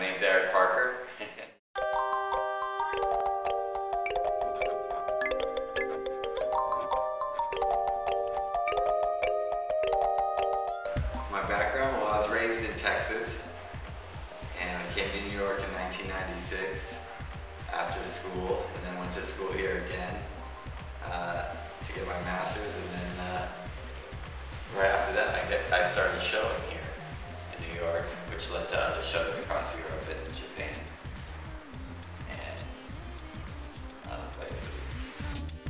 my name's Erik Parker. my background, well, I was raised in Texas, and I came to New York in 1996 after school, and then went to school here again uh, to get my master's, which led to other shows across Europe and Japan and other places.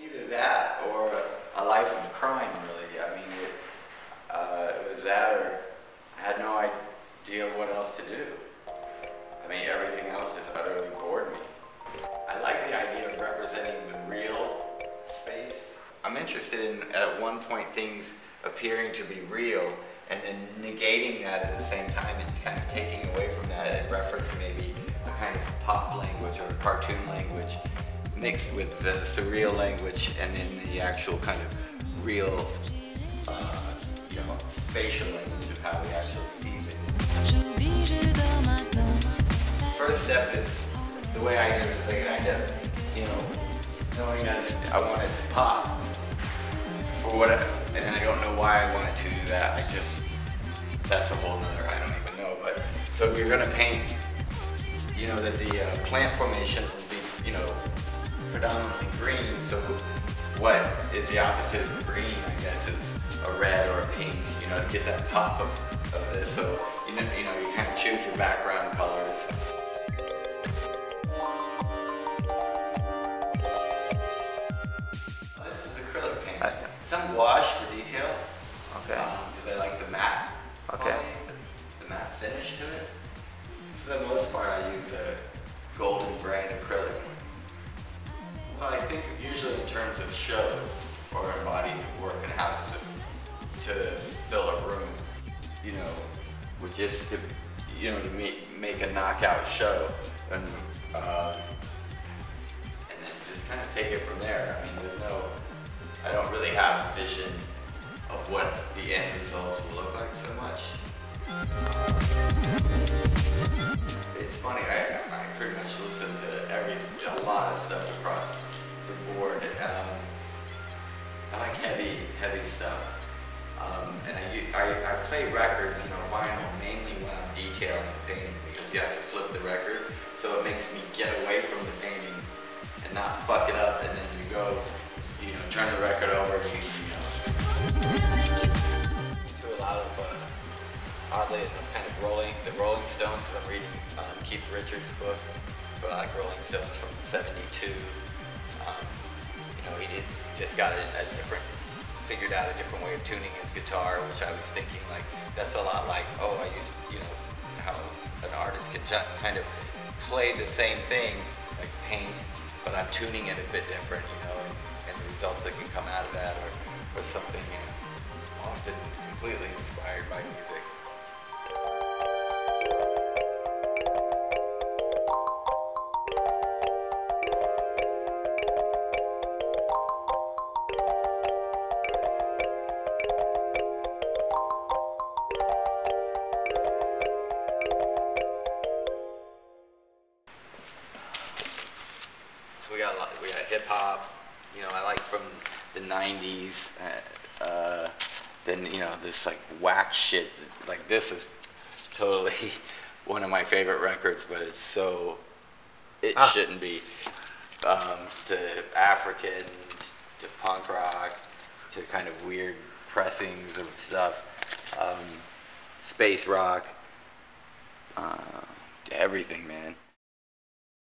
Either that or a life of crime, really. I mean, it, uh, it was that or I had no idea what else to do. I mean, everything else just utterly bored me. I like the idea of representing the real space. I'm interested in, at one point, things appearing to be real and then negating that at the same time and kind of taking away from that and reference maybe a kind of pop language or cartoon language mixed with the surreal language and then the actual kind of real, uh, you know, spatial language of how we actually see things. First step is the way I do it, the kind of, you know, knowing that I want it to pop for what, and I don't know why I wanted to do that. I just, that's a whole nother, I don't even know. But so if you're gonna paint, you know, that the uh, plant formations will be, you know, predominantly green. So what is the opposite of green? I guess is a red or a pink. You know, to get that pop of, of this. So you know, you know, you kind of choose your background colors. Some gouache for detail. Okay. Because I like the matte. Okay. quality, The matte finish to it. For the most part, I use a golden brand acrylic. So I think usually in terms of shows or bodies of work and how to, to fill a room, you know, with just to, you know, to make, make a knockout show and, uh, and then just kind of take it from there. I mean, there's no, I don't really have a vision of what the end results will look like so much. It's funny, I, I pretty much listen to every, a lot of stuff across the board. Um, I like heavy, heavy stuff. Um, and I play records, you know, vinyl, mainly when I'm detailing a painting because you have to flip the record. Oddly enough, kind of rolling, the Rolling Stones, because I'm reading um, Keith Richards' book, but like Rolling Stones from 72. Um, you know, he did, just got a, a different, figured out a different way of tuning his guitar, which I was thinking like, that's a lot like, oh, I used, you know, how an artist can kind of play the same thing, like paint, but I'm tuning it a bit different, you know, and, and the results that can come out of that are, are something you know, often completely inspired by music. Hip hop, you know, I like from the 90s, uh, uh, then, you know, this like whack shit, like this is totally one of my favorite records, but it's so, it Ah. shouldn't be. Um, to African, to punk rock, to kind of weird pressings of stuff, um, space rock, uh, everything, man.